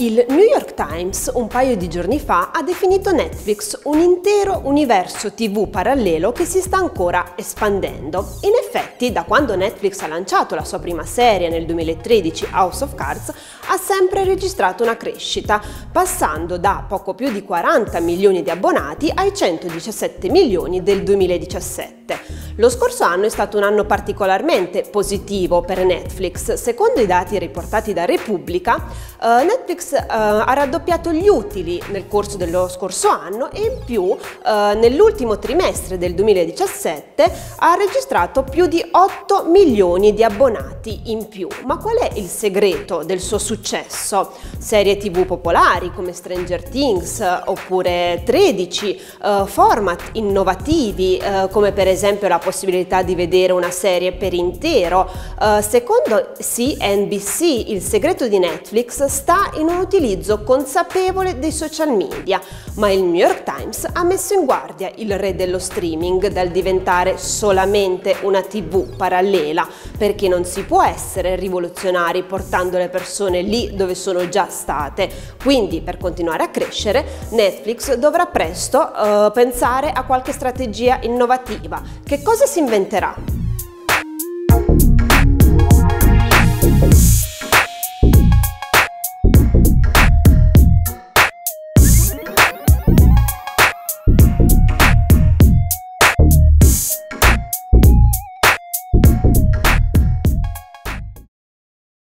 Il New York Times un paio di giorni fa ha definito Netflix un intero universo TV parallelo che si sta ancora espandendo. In effetti, da quando Netflix ha lanciato la sua prima serie nel 2013, House of Cards, ha sempre registrato una crescita, passando da poco più di 40 milioni di abbonati ai 117 milioni del 2017. Lo scorso anno è stato un anno particolarmente positivo per Netflix. Secondo i dati riportati da Repubblica, eh, Netflix eh, ha raddoppiato gli utili nel corso dello scorso anno e in più eh, nell'ultimo trimestre del 2017 ha registrato più di 8 milioni di abbonati in più. Ma qual è il segreto del suo successo? Serie tv popolari come Stranger Things oppure 13, eh, format innovativi eh, come per esempio la possibilità di vedere una serie per intero. Uh, secondo CNBC il segreto di Netflix sta in un utilizzo consapevole dei social media, ma il New York Times ha messo in guardia il re dello streaming dal diventare solamente una tv parallela, perché non si può essere rivoluzionari portando le persone lì dove sono già state. Quindi per continuare a crescere Netflix dovrà presto uh, pensare a qualche strategia innovativa. Che cosa si inventerà?